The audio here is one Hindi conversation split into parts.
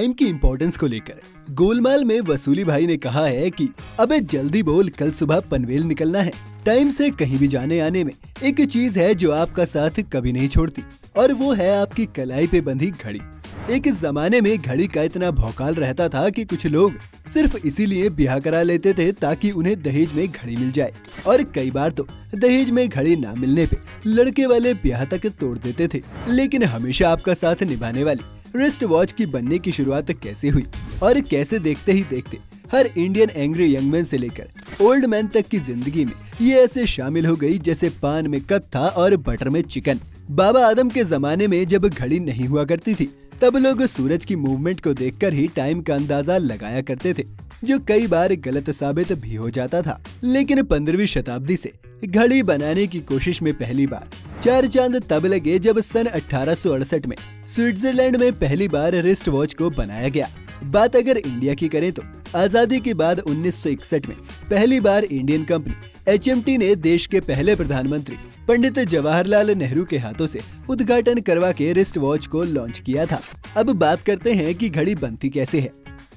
टाइम की इम्पोर्टेंस को लेकर। गोलमाल में वसूली भाई ने कहा है कि, अबे जल्दी बोल, कल सुबह पनवेल निकलना है। टाइम से कहीं भी जाने आने में एक चीज़ है जो आपका साथ कभी नहीं छोड़ती, और वो है आपकी कलाई पे बंधी घड़ी। एक जमाने में घड़ी का इतना भौकाल रहता था कि कुछ लोग सिर्फ़ इसीलिए ब्याह करा लेते थे ताकि उन्हें दहेज में घड़ी मिल जाए। और कई बार तो दहेज में घड़ी ना मिलने पे लड़के वाले ब्याह तक तोड़ देते थे, लेकिन हमेशा आपका साथ निभाने वाली रिस्ट वॉच की बनने की शुरुआत कैसे हुई और कैसे देखते ही देखते हर इंडियन एंग्री यंग मैन से लेकर ओल्ड मैन तक की ज़िंदगी में ये ऐसे शामिल हो गई जैसे पान में कत्था और बटर में चिकन बाबा आदम के जमाने में जब घड़ी नहीं हुआ करती थी, तब लोग सूरज की मूवमेंट को देखकर ही टाइम का अंदाज़ा लगाया करते थे, जो कई बार गलत साबित भी हो जाता था। लेकिन पंद्रहवीं शताब्दी से घड़ी बनाने की कोशिश में पहली बार चार चाँद तब लगे जब सन अठारह सौ अड़सठ में स्विट्जरलैंड में पहली बार रिस्ट वॉच को बनाया गया। बात अगर इंडिया की करें तो आज़ादी के बाद 1961 में पहली बार इंडियन कंपनी एचएमटी ने देश के पहले प्रधानमंत्री पंडित जवाहरलाल नेहरू के हाथों से उद्घाटन करवा के रिस्ट वॉच को लॉन्च किया था। अब बात करते हैं कि घड़ी बनती कैसे है।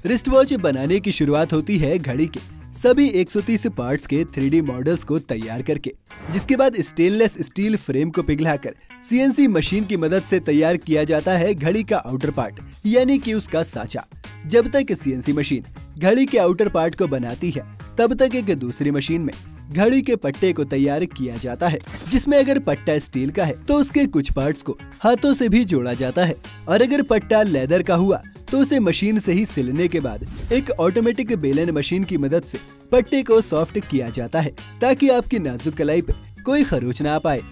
रिस्ट वॉच बनाने की शुरुआत होती है घड़ी के। सभी 130 पार्ट्स के 3D मॉडल्स को तैयार करके, जिसके बाद स्टेनलेस स्टील फ्रेम को पिघलाकर सीएनसी मशीन की मदद से तैयार किया जाता है घड़ी का आउटर पार्ट यानी कि उसका साचा। जब तक सीएनसी मशीन घड़ी के आउटर पार्ट को बनाती है, तब तक एक दूसरी मशीन में घड़ी के पट्टे को तैयार किया जाता है, जिसमें अगर पट्टा स्टील का है तो उसके कुछ पार्ट्स को हाथों से भी जोड़ा जाता है। और अगर पट्टा लेदर का हुआ तो उसे मशीन से ही सिलने के बाद एक ऑटोमेटिक बेलन मशीन की मदद से पट्टे को सॉफ्ट किया जाता है, ताकि आपकी नाजुक कलाई पे कोई खरोच ना पाए।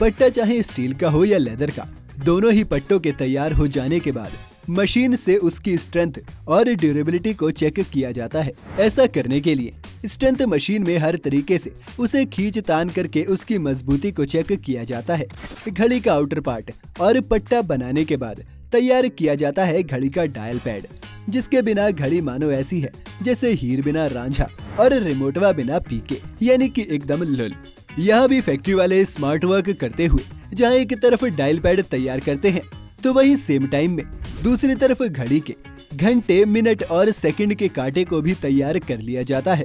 पट्टा चाहे स्टील का हो या लेदर का, दोनों ही पट्टों के तैयार हो जाने के बाद मशीन से उसकी स्ट्रेंथ और ड्यूरेबिलिटी को चेक किया जाता है। ऐसा करने के लिए स्ट्रेंथ मशीन में हर तरीके से उसे खींच तान करके उसकी मजबूती को चेक किया जाता है। घड़ी का आउटर पार्ट और पट्टा बनाने के बाद तैयार किया जाता है घड़ी का डायल पैड जिसके बिना घड़ी मानो ऐसी है, जैसे हीर बिना रांझा और रिमोटवा बिना पीके, यानी कि एकदम लुल। यहाँ भी फैक्ट्री वाले स्मार्ट वर्क करते हुए, जहाँ एक तरफ़ डायल पैड तैयार करते हैं तो वही सेम टाइम में दूसरी तरफ़ घड़ी के घंटे मिनट और सेकंड के कांटे को भी तैयार कर लिया जाता है।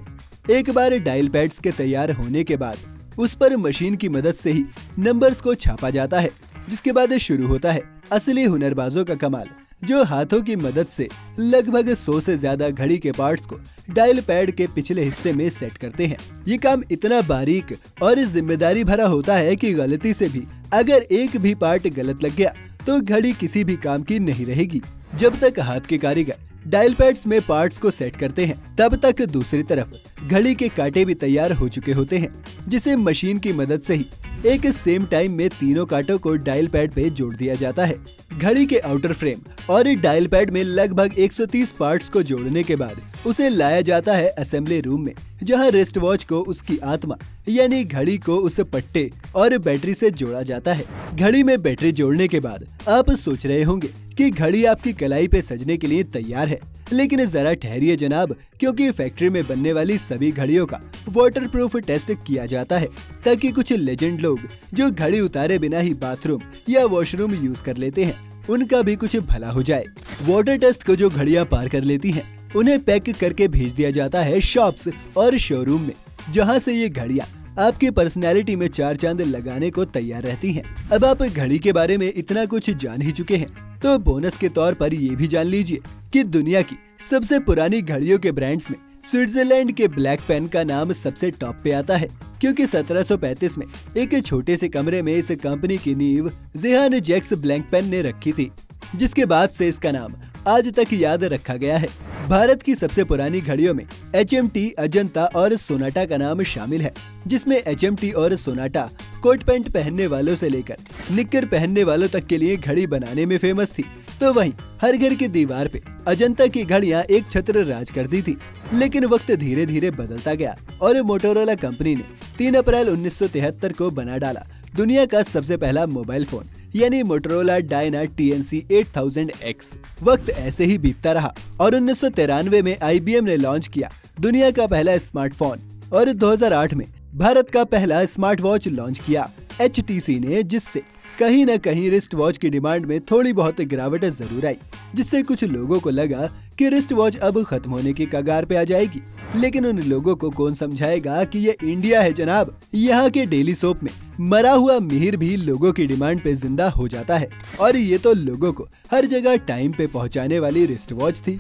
एक बार डायल पैड्स के तैयार होने के बाद, उस पर मशीन की मदद से ही नंबर्स को छापा जाता है, जिसके बाद शुरू होता है। असली हुनरबाजों का कमाल, जो हाथों की मदद से लगभग 100 से ज़्यादा घड़ी के पार्ट्स को डायल पैड के पिछले हिस्से में सेट करते हैं। ये काम इतना बारीक और ज़िम्मेदारी भरा होता है कि गलती से भी अगर एक भी पार्ट गलत लग गया तो घड़ी किसी भी काम की नहीं रहेगी। जब तक हाथ के कारीगर डायल पैड्स में पार्ट्स को सेट करते हैं, तब तक दूसरी तरफ़ घड़ी के कांटे भी तैयार हो चुके होते हैं, जिसे मशीन की मदद से ही एक सेम टाइम में तीनों कांटों को डायल पैड पे जोड़ दिया जाता है। घड़ी के आउटर फ्रेम और डायल पैड में लगभग 130 पार्ट्स को जोड़ने के बाद उसे लाया जाता है असेंबली रूम में, जहाँ रिस्ट वॉच को उसकी आत्मा, यानी घड़ी को उस पट्टे और बैटरी से जोड़ा जाता है। घड़ी में बैटरी जोड़ने के बाद आप सोच रहे होंगे कि घड़ी आपकी कलाई पे सजने के लिए तैयार है। लेकिन जरा ठहरिए जनाब क्योंकि फैक्ट्री में बनने वाली सभी घड़ियों का वाटर प्रूफ टेस्ट किया जाता है ताकि कुछ लेजेंड लोग जो घड़ी उतारे बिना ही बाथरूम या वॉशरूम यूज़ कर लेते हैं उनका भी कुछ भला हो जाए वाटर टेस्ट को जो घड़ियाँ पार कर लेती हैं, उन्हें पैक करके भेज दिया जाता है शॉप्स और शोरूम में जहाँ से ये घड़ियाँ आपकी पर्सनैलिटी में चार चाँद लगाने को तैयार रहती हैं। अब आप घड़ी के बारे में इतना कुछ जान ही चुके हैं तो बोनस के तौर पर ये भी जान लीजिए कि दुनिया की सबसे पुरानी घड़ियों के ब्रांड्स में स्विट्जरलैंड के ब्लैक पेन का नाम सबसे टॉप पे आता है, क्योंकि 1735 में एक छोटे से कमरे में इस कंपनी की नींव जेहान जैक्स ब्लैक पेन ने रखी थी, जिसके बाद से इसका नाम आज तक याद रखा गया है। भारत की सबसे पुरानी घड़ियों में एचएमटी अजंता और सोनाटा का नाम शामिल है, जिसमें एचएमटी और सोनाटा कोट पैंट पहनने वालों से लेकर निक्कर पहनने वालों तक के लिए घड़ी बनाने में फ़ेमस थी। तो वहीं हर घर की दीवार पे अजंता की घड़ियाँ एक छत्र राज करती थी, लेकिन वक्त धीरे धीरे बदलता गया और मोटोरोला कंपनी ने 3 अप्रैल 1973 को बना डाला दुनिया का सबसे पहला मोबाइल फ़ोन यानी Motorola DynaTAC eight thousand X वक्त ऐसे ही बीतता रहा और उन्नीस सौ तिरानवे में आईबीएम ने लॉन्च किया दुनिया का पहला स्मार्टफ़ोन और 2008 में भारत का पहला स्मार्ट वॉच लॉन्च किया एचटीसी ने जिससे कहीं न कहीं रिस्ट वॉच की डिमांड में थोड़ी बहुत गिरावट ज़रूर आई, जिससे कुछ लोगों को लगा कि रिस्ट वॉच अब खत्म होने की कगार पे आ जाएगी। लेकिन उन लोगों को कौन समझाएगा कि ये इंडिया है जनाब? यहाँ के डेली सोप में मरा हुआ मिहिर भी लोगों की डिमांड पे ज़िंदा हो जाता है। और ये तो लोगों को हर जगह टाइम पे पहुँचाने वाली रिस्ट वॉच थी।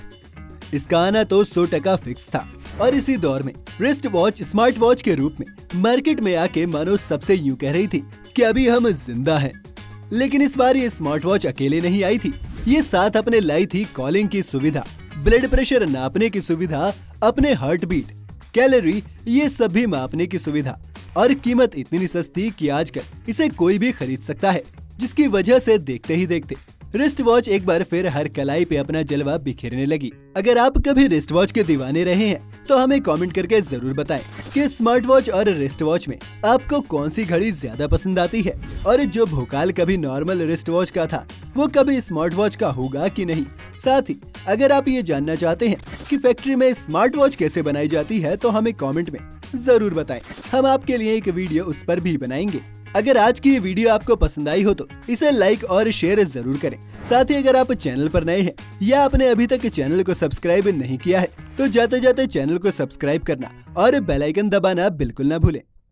इसका आना तो सौ टका फिक्स था। और इसी दौर में रिस्ट वॉच स्मार्ट वॉच के रूप में मार्केट में आके मानो सबसे यूँ कह रही थी कि अभी हम ज़िंदा हैं। लेकिन इस बार ये स्मार्ट वॉच अकेले नहीं आई थी। ये साथ अपने लाई थी कॉलिंग की सुविधा। ब्लड प्रेशर नापने की सुविधा, अपने हार्ट बीट कैलोरी ये सभी मापने की सुविधा। और कीमत इतनी सस्ती कि आजकल इसे कोई भी खरीद सकता है, जिसकी वजह से देखते ही देखते रिस्ट वॉच एक बार फिर हर कलाई पे अपना जलवा बिखेरने लगी। अगर आप कभी रिस्ट वॉच के दीवाने रहे हैं तो हमें कमेंट करके ज़रूर बताएँ कि स्मार्ट वॉच और रिस्ट वॉच में आपको कौन सी घड़ी ज़्यादा पसंद आती है? और जो भोकाल कभी नॉर्मल रिस्ट वॉच का था, वो कभी स्मार्ट वॉच का होगा कि नहीं? साथ ही, अगर आप ये जानना चाहते हैं कि फैक्ट्री में स्मार्ट वॉच कैसे बनाई जाती है तो हमें कमेंट में ज़रूर बताएँ। हम आपके लिए एक वीडियो उस पर भी बनाएँगे। अगर आज की ये वीडियो आपको पसंद आई हो तो इसे लाइक और शेयर ज़रूर करें। साथ ही अगर आप चैनल पर नए हैं या आपने अभी तक चैनल को सब्सक्राइब नहीं किया है तो जाते जाते चैनल को सब्सक्राइब करना और बेलाइकन दबाना बिल्कुल न भूलें।